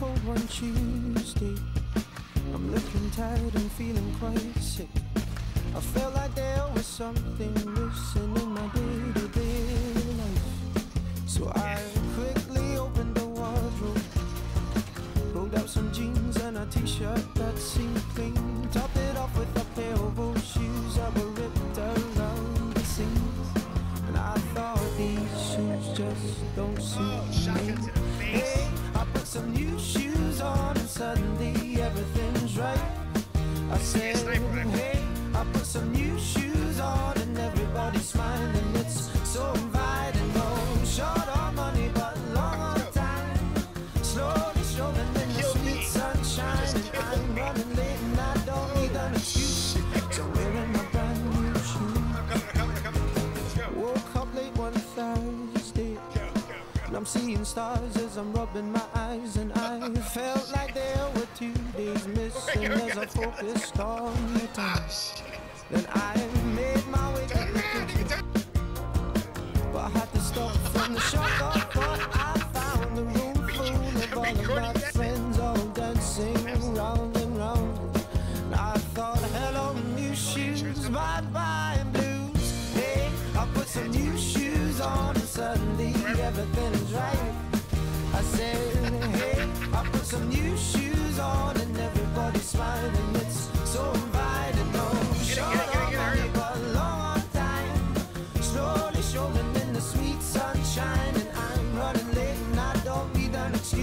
cold one Tuesday. I'm looking tired and feeling quite sick. I felt like there was something missing in my day-to-day life. So I quickly opened the wardrobe, pulled out some jeans and a t-shirt that seemed clean, topped it off with a pair of old shoes that were ripped around the seams. And I thought these shoes just don't suit me. I said, hey, I put some new shoes on and everybody's smiling. It's so inviting. No short on money, but long on time. Slowly strolling in the sweet sunshine. And I'm running late and I don't need an excuse. So wearing my brand new shoes. Woke up late one Thursday. And I'm seeing stars as I'm rubbing my eyes, and I felt like there were two days missing as I focused on the time. Oh. Then I made my way to the but I had to stop from the shock I thought I found the room full of all of my friends, all dancing round and round. And I thought, hello, new shoes, bye bye blues. Hey, I put some new shoes on, and suddenly everything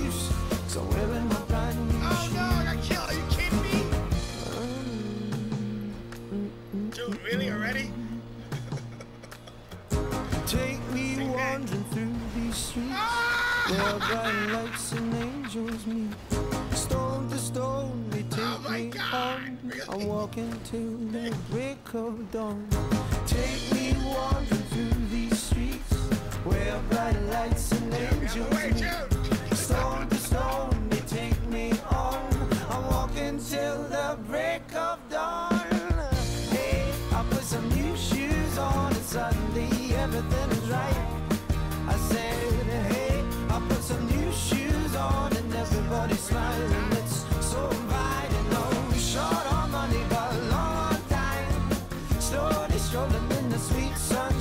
excuse. So I'm wearing my brand new Oh shoes. no, I got killed. Are you kidding me? Dude, really already? Take me that. wandering through these streets Ah! where bright lights and angels meet. Stone to stone, they take Oh my me God, on. really? I'm walking till the break of dawn. Take me wandering strolling in the sweet sunshine.